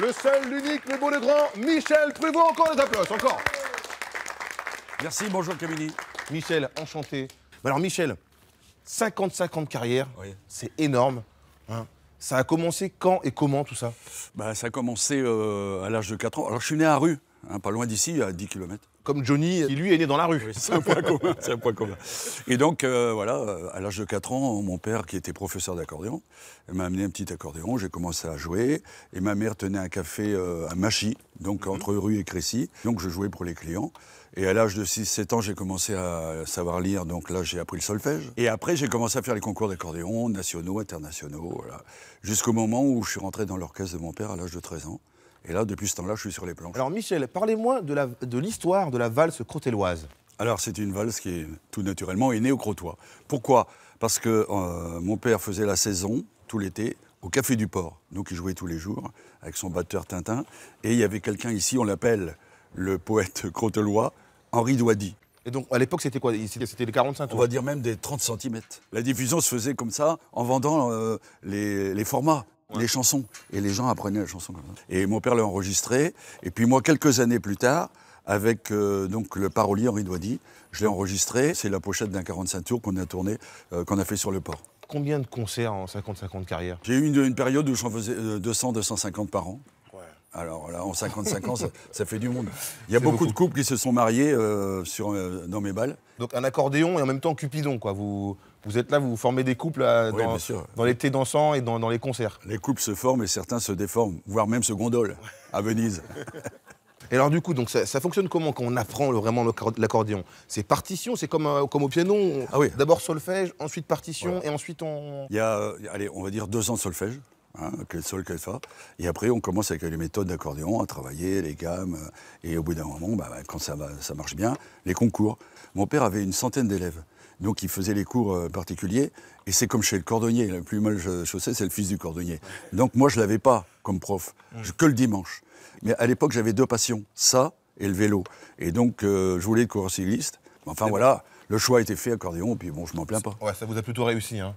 le seul, l'unique, le beau, le grand, Michel Truvaux. Encore des applaudissements, encore. Merci, bonjour Camille. Michel, enchanté. Alors Michel, 55 ans de carrière, Oui. c'est énorme. hein. Ça a commencé quand et comment tout ça? Bah, ça a commencé euh, à l'âge de 4 ans. Alors je suis né à Rue, hein, pas loin d'ici, à 10 km. Comme Johnny, qui lui est né dans la rue. C'est un point commun. c'est un point commun. Et donc, euh, voilà, euh, à l'âge de 4 ans, mon père, qui était professeur d'accordéon, m'a amené un petit accordéon. J'ai commencé à jouer. Et ma mère tenait un café euh, à Machy, donc entre Rue et Crécy. Donc, je jouais pour les clients. Et à l'âge de 6-7 ans, j'ai commencé à savoir lire. Donc là, j'ai appris le solfège. Et après, j'ai commencé à faire les concours d'accordéon, nationaux, internationaux. Voilà. Jusqu'au moment où je suis rentré dans l'orchestre de mon père à l'âge de 13 ans. Et là, depuis ce temps-là, je suis sur les planches. Alors Michel, parlez-moi de l'histoire de la valse crotelloise. Alors, c'est une valse qui, est, tout naturellement, est née au Crotoy. Pourquoi? Parce que euh, mon père faisait la saison, tout l'été, au Café du Port. Donc, il jouait tous les jours avec son batteur Tintin. Et il y avait quelqu'un ici, on l'appelle le poète crotelois, Henri Douady. Et donc à l'époque c'était quoi? C'était les 45 On tours. va dire même des 30 cm. La diffusion se faisait comme ça, en vendant euh, les, les formats, les chansons. Et les gens apprenaient la chanson comme ça. Et mon père l'a enregistré. Et puis moi, quelques années plus tard, avec euh, donc le parolier Henri Douady, je l'ai enregistré. C'est la pochette d'un 45 tours qu'on a tourné, euh, qu'on a fait sur le port. Combien de concerts en 55 ans de carrière? J'ai eu une, une période où j'en faisais 200-250 par an. Alors là, en 55 ans, ça, ça fait du monde. Il y a beaucoup, beaucoup. de couples qui se sont mariés euh, sur, euh, dans mes balles. Donc un accordéon et en même temps Cupidon quoi. Vous, vous êtes là, vous formez des couples Oui, dans, dans les thés dansants et dans, dans les concerts. Les couples se forment et certains se déforment, voire même se gondolent à Venise. Et alors du coup, donc ça, ça fonctionne comment quand on apprend le- vraiment l'accor- l'accordéon? C'est partition, c'est comme, euh, comme au piano. on- Ah oui. D'abord solfège, ensuite partition Voilà. et ensuite on. Il y a, euh, allez, on va dire deux ans de solfège, hein, quel sol, quel fa. Et après, on commence avec les méthodes d'accordéon à travailler, les gammes. euh, Et au bout d'un moment, bah, quand ça, va, ça marche bien, les concours. Mon père avait une centaine d'élèves. Donc il faisait les cours euh, particuliers. Et c'est comme chez le cordonnier. Le plus mal chaussé, c'est le fils du cordonnier. Donc moi, je ne l'avais pas comme prof, je- que le dimanche. Mais à l'époque, j'avais deux passions, ça et le vélo. Et donc, euh, je voulais être coureur cycliste. Enfin voilà, le choix a été fait, accordéon, et puis bon, je m'en plains pas. Ouais, ça vous a plutôt réussi. Hein.